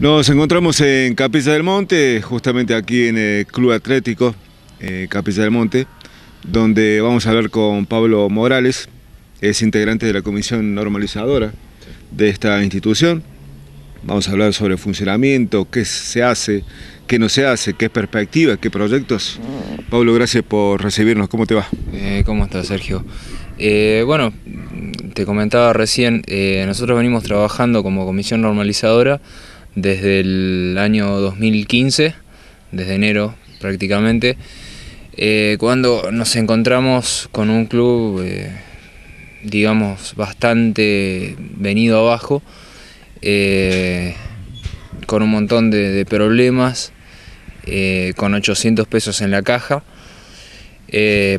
Nos encontramos en Capilla del Monte, justamente aquí en el Club Atlético eh, Capilla del Monte, donde vamos a hablar con Pablo Morales, es integrante de la comisión normalizadora de esta institución. Vamos a hablar sobre el funcionamiento, qué se hace, qué no se hace, qué perspectivas, qué proyectos. Pablo, gracias por recibirnos. ¿Cómo te va? Eh, ¿Cómo estás, Sergio? Eh, bueno, te comentaba recién, eh, nosotros venimos trabajando como comisión normalizadora desde el año 2015, desde enero prácticamente, eh, cuando nos encontramos con un club, eh, digamos, bastante venido abajo, eh, con un montón de, problemas, con 800 pesos en la caja,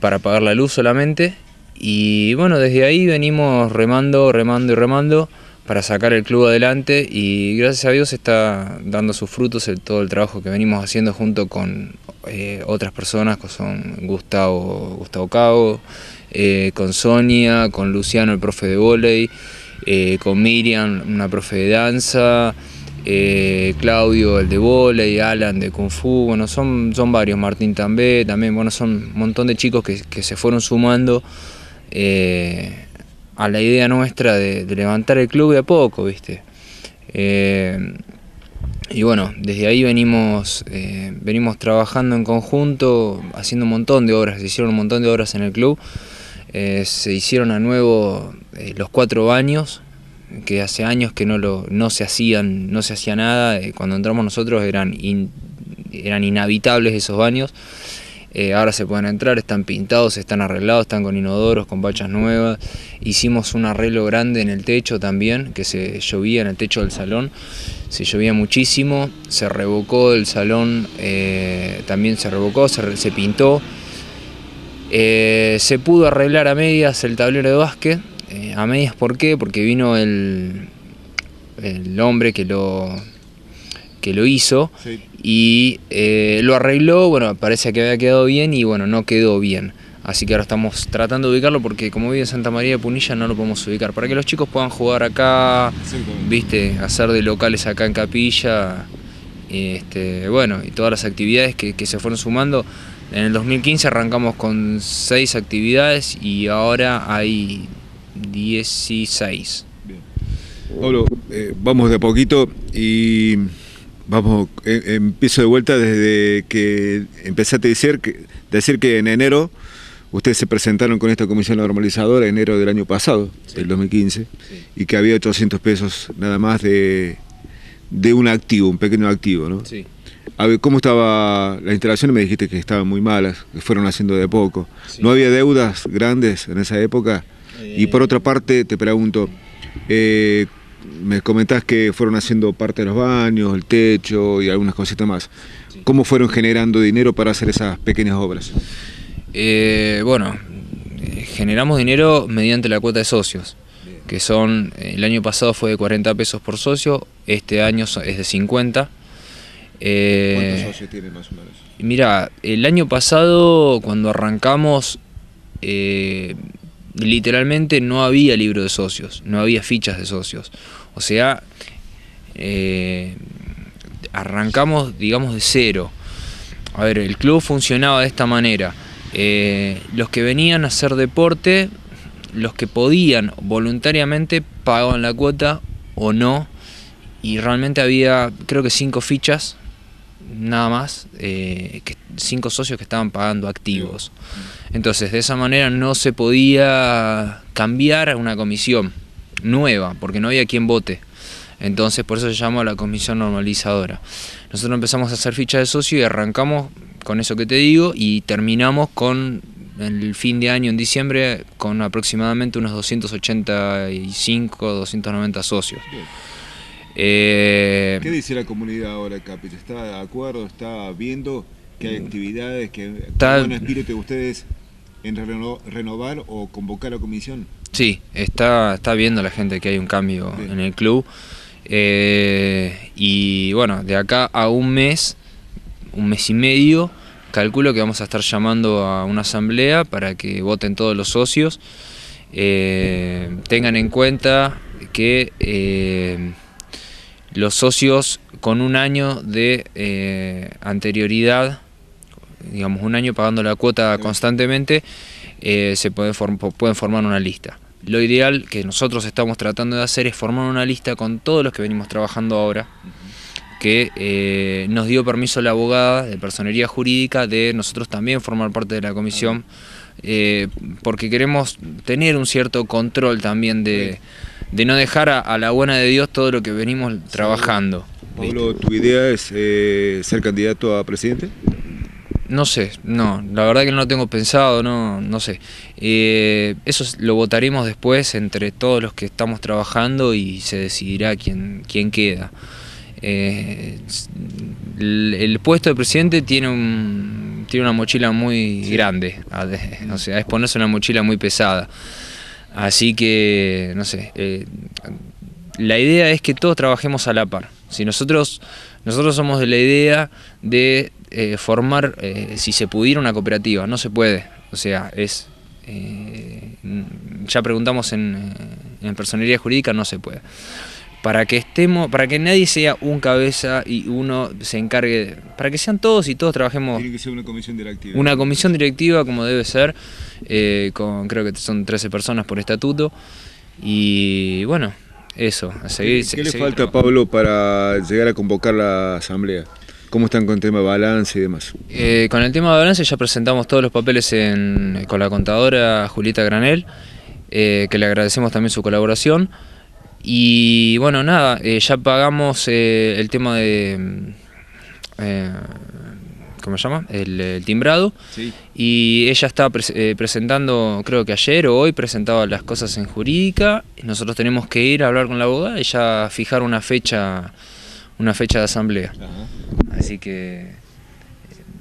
para pagar la luz solamente, y bueno, desde ahí venimos remando, remando y remando, para sacar el club adelante y gracias a Dios está dando sus frutos todo el trabajo que venimos haciendo junto con eh, otras personas que son Gustavo, Gustavo Cago, eh, con Sonia, con Luciano el profe de volei, eh, con Miriam una profe de danza, Claudio el de volei, Alan de Kung Fu, bueno son, son varios, Martín también, también, bueno son un montón de chicos que, que se fueron sumando a la idea nuestra de, levantar el club de a poco, ¿viste? Eh, y bueno, desde ahí venimos, eh, venimos trabajando en conjunto, haciendo un montón de obras, se hicieron un montón de obras en el club, eh, se hicieron a nuevo los cuatro baños, que hace años que no, lo, no, se, hacían, no se hacía nada, cuando entramos nosotros eran, eran inhabitables esos baños. Eh, ahora se pueden entrar, están pintados, están arreglados, están con inodoros, con bachas nuevas. Hicimos un arreglo grande en el techo también, que se llovía en el techo del salón, se llovía muchísimo, se revocó el salón, eh, también se revocó, se, pintó. Eh, se pudo arreglar a medias el tablero de básquet, a medias ¿por qué? Porque vino el, el hombre que lo que lo hizo y eh, lo arregló, bueno, parece que había quedado bien y bueno, no quedó bien. Así que ahora estamos tratando de ubicarlo porque como vive en Santa María de Punilla no lo podemos ubicar. Para que los chicos puedan jugar acá, viste, hacer de locales acá en Capilla, este, bueno, y todas las actividades que, se fueron sumando. En el 2015 arrancamos con seis actividades y ahora hay 16. Bien. Pablo, eh, vamos de a poquito y Vamos, eh, empiezo de vuelta desde que empezaste a decir que, decir que en enero ustedes se presentaron con esta comisión normalizadora, enero del año pasado, del 2015, y que había 800 pesos nada más de, de un activo, un pequeño activo, ¿no? Sí. A ver, ¿cómo estaba la instalación? Me dijiste que estaban muy malas, que fueron haciendo de poco. ¿No había deudas grandes en esa época? Y por otra parte, te pregunto, eh, me comentás que fueron haciendo parte de los baños, el techo y algunas cositas más. ¿Cómo fueron generando dinero para hacer esas pequeñas obras? Eh, bueno, generamos dinero mediante la cuota de socios, que son, el año pasado fue de 40 pesos por socio, este año es de 50. Eh, ¿Cuántos socios tienen más o menos? Mira, el año pasado cuando arrancamos... Eh, literalmente no había libro de socios, no había fichas de socios. O sea, eh, arrancamos, digamos, de cero. A ver, el club funcionaba de esta manera. Eh, los que venían a hacer deporte, los que podían voluntariamente pagaban la cuota o no. Y realmente había, creo que cinco fichas, nada más, eh, que cinco socios que estaban pagando activos. Entonces, de esa manera no se podía cambiar a una comisión nueva, porque no había quien vote. Entonces, por eso se llamó la comisión normalizadora. Nosotros empezamos a hacer ficha de socio y arrancamos con eso que te digo y terminamos con el fin de año en diciembre con aproximadamente unos 285, 290 socios. Eh, ¿Qué dice la comunidad ahora, Capi? ¿Está de acuerdo? ¿Está viendo que hay actividades, que está buen espíritu de ustedes en renovar o convocar a comisión? Sí, está, está viendo la gente que hay un cambio en el club. Eh, y bueno, de acá a un mes, un mes y medio, calculo que vamos a estar llamando a una asamblea para que voten todos los socios. Eh, tengan en cuenta que los socios con un año de eh, anterioridad, digamos un año pagando la cuota constantemente, eh, se puede pueden formar una lista. Lo ideal que nosotros estamos tratando de hacer es formar una lista con todos los que venimos trabajando ahora, que eh, nos dio permiso la abogada de personería jurídica de nosotros también formar parte de la comisión, porque queremos tener un cierto control también de de no dejar a, la buena de Dios todo lo que venimos trabajando. Pablo, ¿tu idea es eh, ser candidato a presidente? No sé, no, la verdad que no lo tengo pensado, no, no sé. Eh, eso lo votaremos después entre todos los que estamos trabajando y se decidirá quién, quién queda. Eh, el, puesto de presidente tiene un, tiene una mochila muy grande, o sea, es ponerse una mochila muy pesada. Así que, no sé, eh, la idea es que todos trabajemos a la par. Si nosotros, nosotros somos de la idea de eh, formar, eh, si se pudiera, una cooperativa, no se puede. O sea, es ya preguntamos en, en personería jurídica, no se puede para que estemos, para que nadie sea un cabeza y uno se encargue, para que sean todos y todos trabajemos. Tiene que ser una comisión directiva. Una comisión directiva como debe ser, eh, con creo que son 13 personas por estatuto. Y bueno, eso, a seguir. ¿Qué, le falta, Pablo, para llegar a convocar la asamblea? ¿Cómo están con el tema de balance y demás? Eh, con el tema de balance ya presentamos todos los papeles con la contadora Julieta Granel, eh, que le agradecemos también su colaboración. Y bueno, nada, eh, ya pagamos eh, el tema de... Eh, ¿Cómo se llama? El, timbrado. Y ella está presentando, creo que ayer o hoy, presentaba las cosas en jurídica. Nosotros tenemos que ir a hablar con la abogada y ya fijar una fecha, una fecha de asamblea. Así que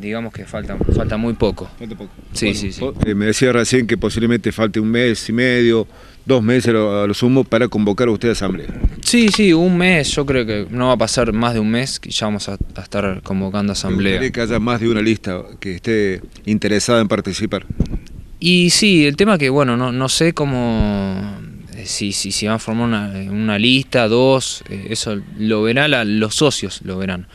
digamos que falta, falta muy poco. Falta poco. Sí, sí, sí. me decía recién que posiblemente falte un mes y medio dos meses a lo sumo para convocar a usted a asamblea. Sí, sí, un mes, yo creo que no va a pasar más de un mes que ya vamos a, estar convocando asamblea. ¿Cree que haya más de una lista que esté interesada en participar? Y sí, el tema que, bueno, no, no sé cómo, eh, si, si, si van a formar una, lista, dos, eh, eso lo verán los socios, lo verán.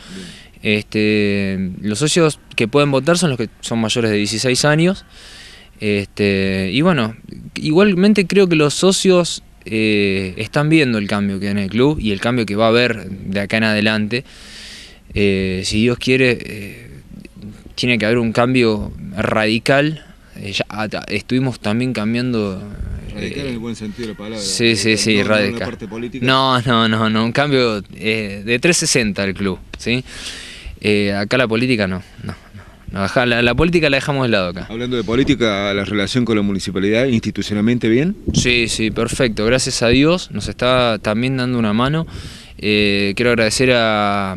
Este, los socios que pueden votar son los que son mayores de 16 años. Este, y bueno, igualmente creo que los socios eh, están viendo el cambio que hay en el club y el cambio que va a haber de acá en adelante. Eh, si Dios quiere, eh, tiene que haber un cambio radical. Ah, estuvimos también cambiando. Radical en el buen sentido de la palabra. Sí, sí, sí, radical. No, no, no, no, un cambio de 360 el club. ¿sí? acá la política no, no la, política la dejamos de lado acá. Hablando de política, la relación con la municipalidad, institucionalmente bien. Sí, sí, perfecto. Gracias a Dios nos está también dando una mano. Eh, quiero agradecer a,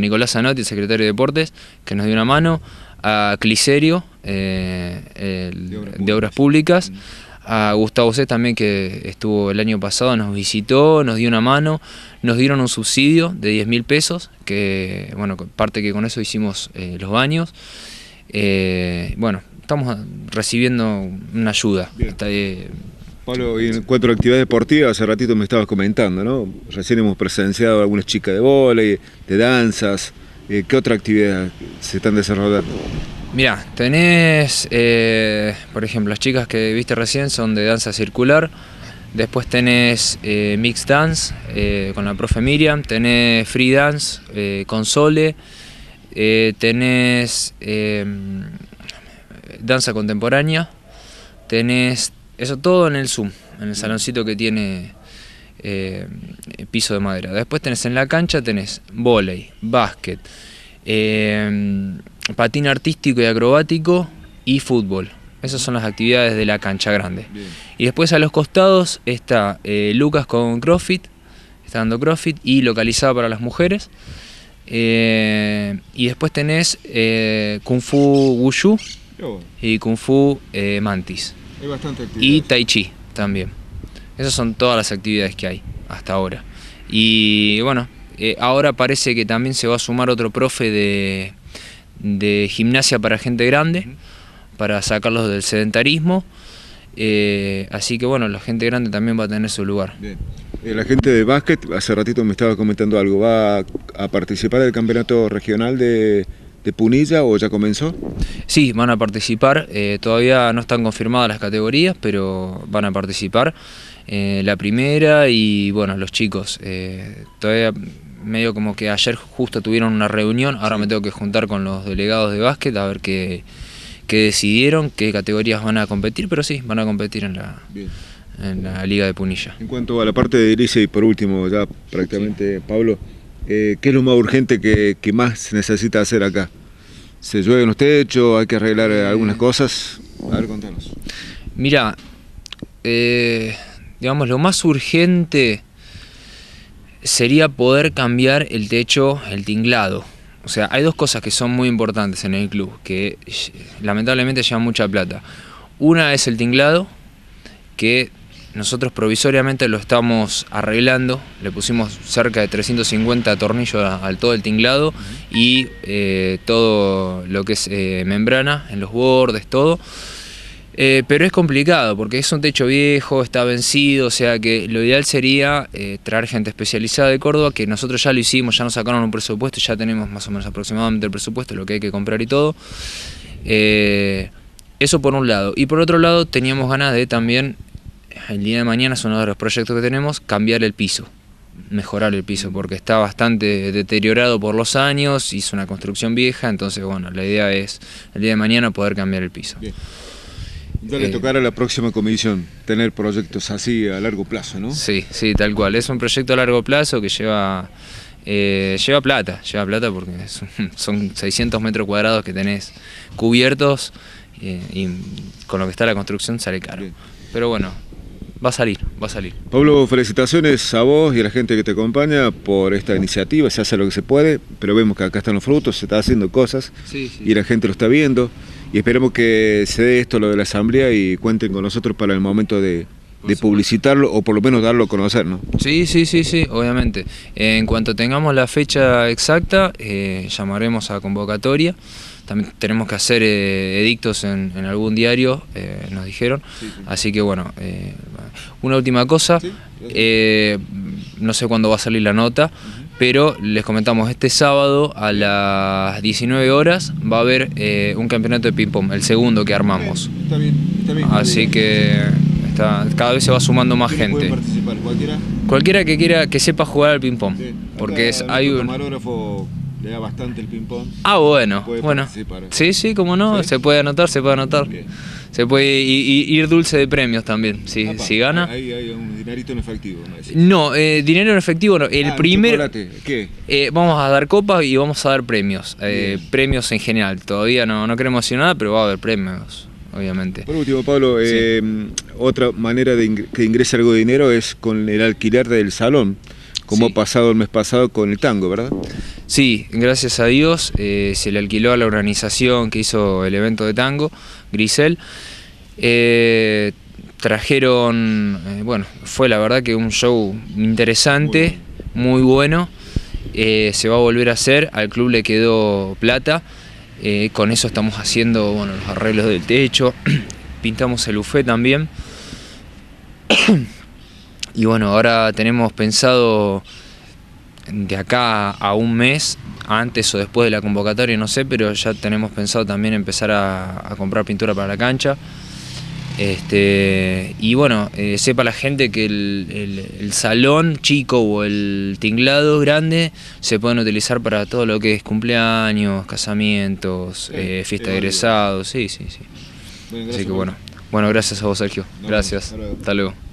Nicolás Zanotti, el secretario de Deportes, que nos dio una mano, a Cliserio, eh, de, Obras Públicas, a Gustavo C también, que estuvo el año pasado, nos visitó, nos dio una mano, nos dieron un subsidio de 10 mil pesos, que bueno, parte que con eso hicimos eh, los baños. Eh, bueno, estamos recibiendo una ayuda. Pablo, y en cuanto a actividad deportiva, hace ratito me estabas comentando, ¿no? Recién hemos presenciado algunas chicas de vóley, de danzas. Eh, ¿Qué otra actividad se están desarrollando? Mira, tenés, eh, por ejemplo, las chicas que viste recién son de danza circular. Después tenés mixed dance con la profe Miriam, tenés free dance con Sole, eh, tenés danza contemporánea, tenés eso todo en el Zoom, en el saloncito que tiene eh, piso de madera. Después tenés en la cancha, tenés volei, básquet, em, patín artístico y acrobático y fútbol. Esas son las actividades de la cancha grande. Y después a los costados está eh, Lucas con CrossFit, está dando CrossFit y localizada para las mujeres. Eh, y después tenés eh, Kung Fu Wushu y Kung Fu eh, Mantis. y Tai Chi también. Esas son todas las actividades que hay hasta ahora. Y bueno, ahora parece que también se va a sumar otro profe de, de gimnasia para gente grande, para sacarlos del sedentarismo. así que bueno, la gente grande también va a tener su lugar. Eh, la gente de básquet, hace ratito me estaba comentando algo, ¿va a, participar del campeonato regional de, Punilla o ya comenzó? Sí, van a participar, eh, todavía no están confirmadas las categorías, pero van a participar. Eh, la primera y bueno, los chicos, todavía medio como que ayer justo tuvieron una reunión, ahora me tengo que juntar con los delegados de básquet a ver qué, decidieron, qué categorías van a competir, pero sí, van a competir en la, en la Liga de Punilla. En cuanto a la parte de Irice y por último, ya prácticamente, Pablo, eh, ¿qué es lo más urgente que, más se necesita hacer acá? ¿Se llueve en los techos? ¿Hay que arreglar eh, algunas cosas? A ver, contanos. Mira, eh, digamos, lo más urgente sería poder cambiar el techo, el tinglado. O sea, hay dos cosas que son muy importantes en el club, que lamentablemente llevan mucha plata. Una es el tinglado, que nosotros provisoriamente lo estamos arreglando, le pusimos cerca de 350 tornillos al todo el tinglado y eh, todo lo que es eh, membrana en los bordes, todo. Eh, pero es complicado porque es un techo viejo, está vencido, o sea que lo ideal sería traer gente especializada de Córdoba, que nosotros ya lo hicimos, ya nos sacaron un presupuesto, ya tenemos más o menos aproximadamente el presupuesto, lo que hay que comprar y todo. eso por un lado. Y por otro lado teníamos ganas de también el día de mañana es uno de los proyectos que tenemos, cambiar el piso, mejorar el piso, porque está bastante deteriorado por los años, hizo una construcción vieja, entonces bueno, la idea es el día de mañana poder cambiar el piso. Ya le eh, tocará a la próxima comisión tener proyectos así a largo plazo, ¿no? Sí, sí, tal cual. Es un proyecto a largo plazo que lleva, eh, lleva plata, lleva plata porque son 600 metros cuadrados que tenés cubiertos eh, y con lo que está la construcción sale caro. Pero bueno, va a salir, va a salir. Pablo, felicitaciones a vos y a la gente que te acompaña por esta iniciativa, se hace lo que se puede, pero vemos que acá están los frutos, se está haciendo cosas y la gente lo está viendo y esperemos que se dé esto lo de la asamblea y cuenten con nosotros para el momento de, publicitarlo o por lo menos darlo a conocer, ¿no? Sí, sí, sí, sí, obviamente. En cuanto tengamos la fecha exacta, eh, llamaremos a convocatoria. También tenemos que hacer eh, edictos en, algún diario, eh, nos dijeron. Así que bueno, eh, una última cosa, no sé cuándo va a salir la nota, pero les comentamos, este sábado a las 19 horas va a haber un campeonato de ping-pong, el segundo que armamos. Está bien, está bien. Así que cada vez se va sumando más gente. participar? ¿Cualquiera? Cualquiera que quiera, que sepa jugar al ping-pong. Porque es, hay un le da bastante el ping-pong. Ah, bueno, bueno. Sí, sí, como no, se puede anotar, se puede anotar. Se puede ir dulce de premios también, si, si gana. Hay, hay un dinerito en efectivo. No, eh, dinero en efectivo no. El ah, primer. ¿Qué? Eh, vamos a dar copas y vamos a dar premios. Eh, premios en general. Todavía no, no queremos decir nada, pero va a haber premios obviamente. Por último, Pablo, otra manera de que ingrese algo de dinero es con el alquiler del salón como ha pasado el mes pasado con el tango, ¿verdad? Sí, gracias a Dios eh, se le alquiló a la organización que hizo el evento de tango, Grisel. Eh, trajeron, eh, bueno, fue la verdad que un show interesante, muy bueno. se va a volver a hacer, al club le quedó plata. con eso estamos haciendo bueno, los arreglos del techo, pintamos el buffet también. Y bueno, ahora tenemos pensado de acá a un mes, antes o después de la convocatoria, no sé, pero ya tenemos pensado también empezar a, comprar pintura para la cancha. Este, y bueno, eh, sepa la gente que el, salón chico o el tinglado grande se pueden utilizar para todo lo que es cumpleaños, casamientos, eh, fiesta de egresados, sí, sí, sí. Así que bueno, bueno, gracias a vos Sergio, gracias, hasta luego.